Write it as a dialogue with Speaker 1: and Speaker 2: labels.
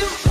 Speaker 1: you.